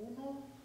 uno